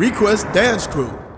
ReQuest Dance Crew.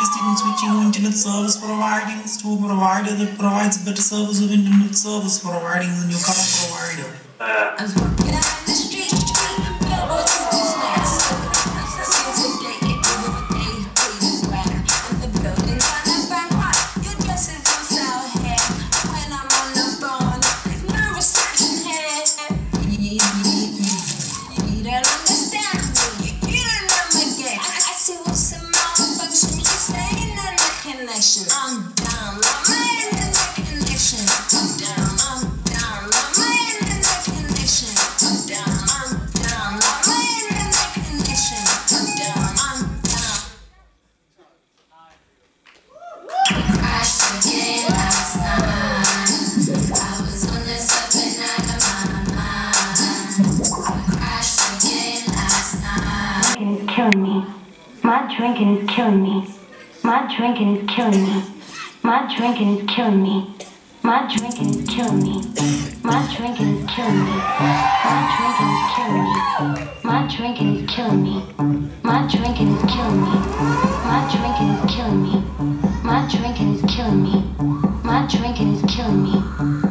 interested in switching to internet service providers to a provider that provides better service of internet service providers than your current provider. Uh. connection. I'm down. I'm in connection. I'm down. I'm down. I'm in connection. I'm down. I'm down. I'm in connection. I'm down. I'm down. Crash the game last night. I was on this up and out of my mind. I the game last night. Drinking is killing me. My drinking is killing me. My drinking is killing me. My drinking is killing me. My drinking is killing me. My drinking is killing me. My drinking is killing me. My drinking is killing me. My drinking is killing me. My drinking is killing me. My drinking is killing me. My drinking is killing me.